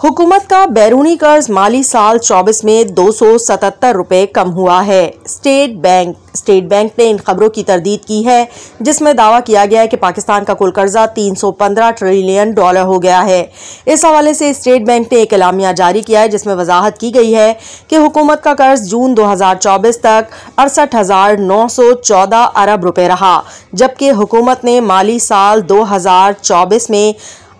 حکومت کا بیرونی قرض مالی سال چوبیس میں دو سو ستتر روپے کم ہوا ہے۔ اسٹیٹ بینک اسٹیٹ بینک نے ان خبروں کی تردید کی ہے، جس میں دعویٰ کیا گیا ہے کہ پاکستان کا کل قرضہ تین سو پندرہ ٹریلین ڈالر ہو گیا ہے۔ اس حوالے سے اسٹیٹ بینک نے ایک اعلامیہ جاری کیا ہے، جس میں وضاحت کی گئی ہے کہ حکومت کا قرض جون دو ہزار چوبیس تک اڑسٹھ ہزار نو سو چودہ ارب روپے رہا، جبکہ حکومت نے مالی سال دو ہزار چوبیس میں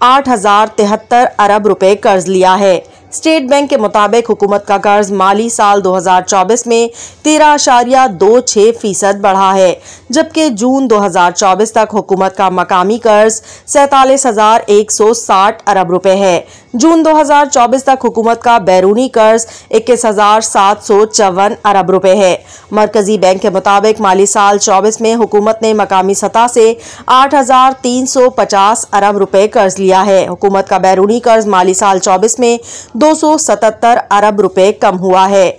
آٹھ ہزار تہتر ارب روپے قرض لیا ہے۔ اسٹیٹ بینک کے مطابق حکومت کا قرض مالی سال دو ہزار چوبیس میں تیرہ اشاریہ دو چھ فیصد بڑھا ہے، جبکہ جون دو ہزار چوبیس تک حکومت کا مقامی قرض سینتالیس ہزار ایک سو ساٹھ ارب روپے ہے۔ جون دو ہزار چوبیس تک حکومت کا بیرونی قرض اکیس ہزار سات سو چون ارب روپے ہے۔ مرکزی بینک کے مطابق مالی سال چوبیس میں حکومت نے مقامی سطح سے آٹھ ہزار تین سو پچاس ارب روپے قرض لیا ہے۔ حکومت کا بیرونی قرض مالی سال چوبیس میں دو سو ستتر ارب روپے کم ہوا ہے۔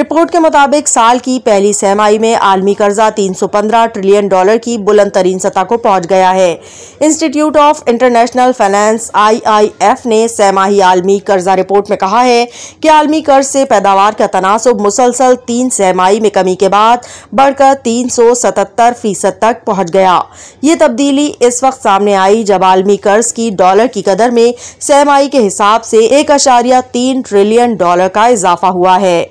رپورٹ کے مطابق سال کی پہلی سہمائی میں عالمی قرضہ تین سو پندرہ ٹریلین ڈالر کی بلند ترین سطح کو پہنچ گیا ہے۔ Institute of international finance I I F نے سہمائی عالمی قرضہ رپورٹ میں کہا ہے کہ عالمی قرض سے پیداوار کا تناسب مسلسل تین سہمائی میں کمی کے بعد بڑھ کر تین سو ستتر فیصد تک پہنچ گیا۔ یہ تبدیلی اس وقت سامنے آئی جب عالمی قرض کی ڈالر کی قدر میں سہمائی کے حساب سے ایک اشاریہ تین ٹریلین ڈالر کا اضافہ ہوا ہے۔